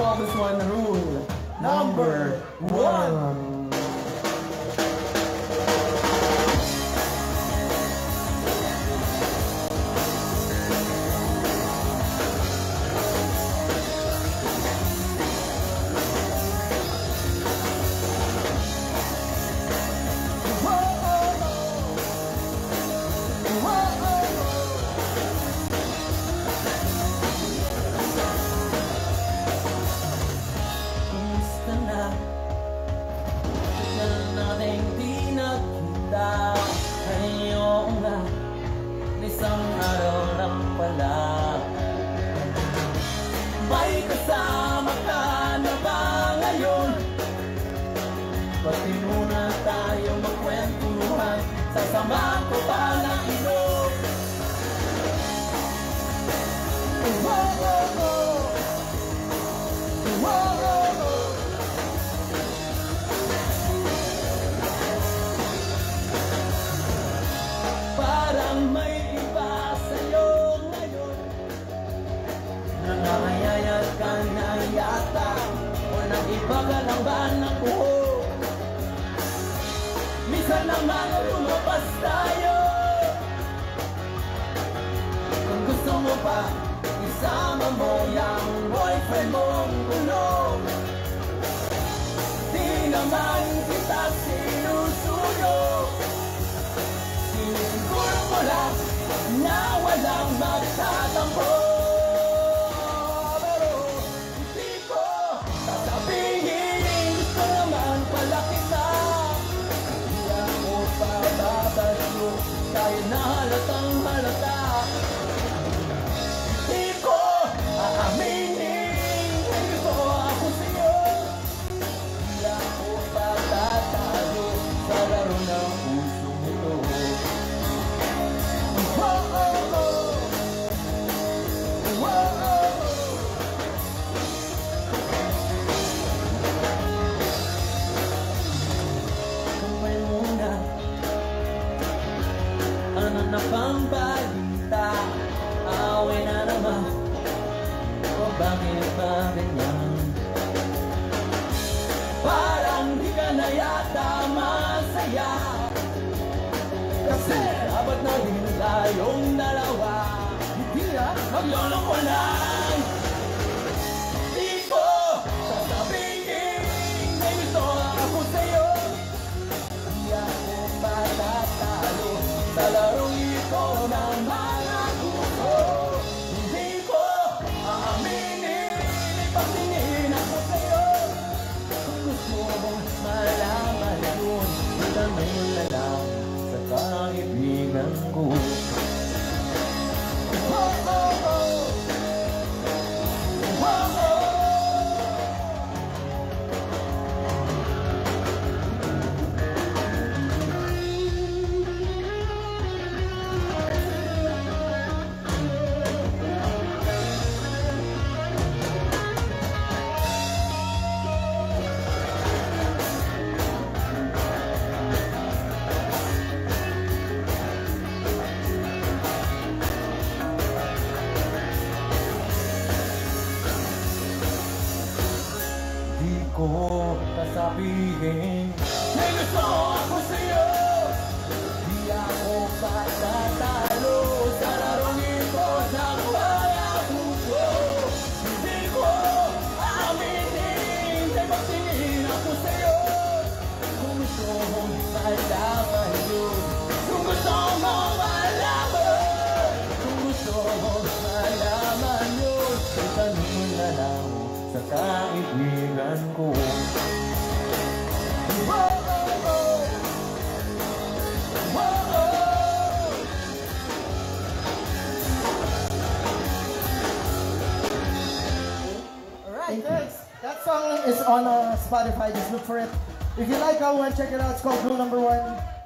call this one rule number one. Nakita Ayoko nga Isang araw lang pala naman lumabas tayo. Kung gusto mo pa Isama mo yung boyfriend mong bulong Di naman kita sinusuyo. Siguro ko lang na walang magtatampo bakit ba ganyan? Parang di ka na yata masaya. Kasi abot na din tayong dalawa. Hindi ah, magloloko lang. Di ko sasabihin May gusto ako sa'yo. Hindi ako matatalo. Sa larong ito ng Tanong na lang sa kaibigan ko Di ko sasabihin. May gusto ako sa'yo. Di ako patatalo sa kaibigan ko. Alright. That song is on uh, Spotify. Just look for it. If you like that one, check it out. It's called Rule Number One.